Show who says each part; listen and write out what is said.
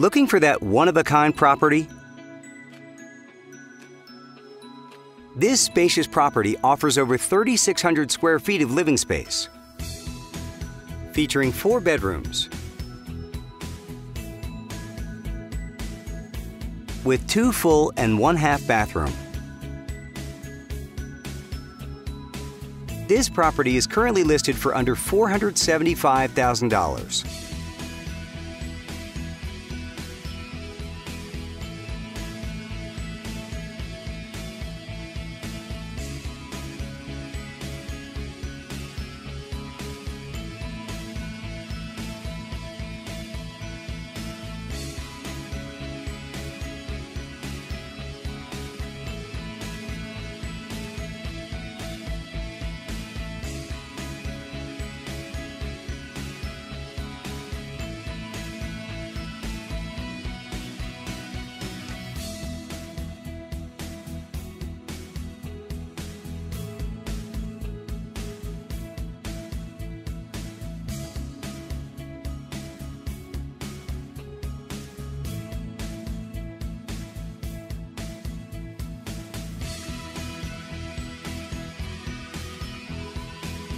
Speaker 1: Looking for that one-of-a-kind property? This spacious property offers over 3,600 square feet of living space, featuring four bedrooms, with two full and one half bathroom. This property is currently listed for under $475,000.